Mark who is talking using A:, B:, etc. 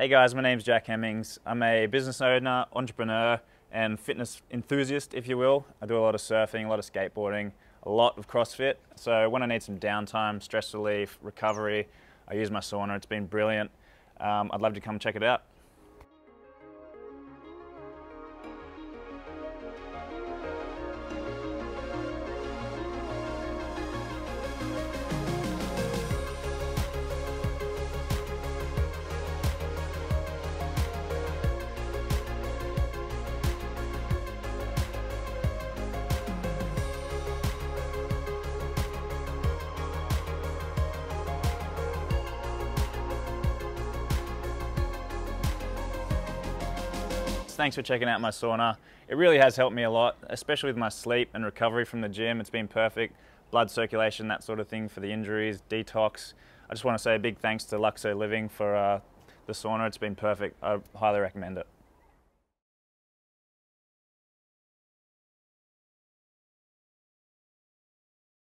A: Hey guys, my name's Jack Hemmings. I'm a business owner, entrepreneur, and fitness enthusiast, if you will. I do a lot of surfing, a lot of skateboarding, a lot of CrossFit. So when I need some downtime, stress relief, recovery, I use my sauna. It's been brilliant. Um, I'd love to come check it out. Thanks for checking out my sauna. It really has helped me a lot, especially with my sleep and recovery from the gym. It's been perfect. Blood circulation, that sort of thing for the injuries, detox. I just want to say a big thanks to Luxo Living for uh, the sauna. It's been perfect. I highly recommend it.